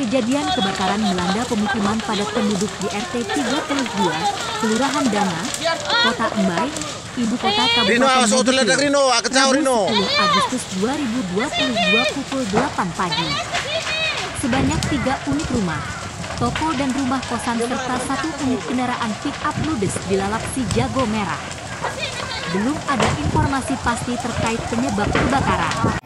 Kejadian kebakaran melanda pemukiman padat penduduk di RT 32, Kelurahan Dana, Kota Embai, Ibu Kota Kabupaten Rino, awas ledak Rino, ah, 10 Agustus 2022 pukul 8 pagi. Sebanyak tiga unit rumah, toko dan rumah kosan serta satu unit kendaraan pick-up ludes dilalap si jago merah. Belum ada informasi pasti terkait penyebab kebakaran.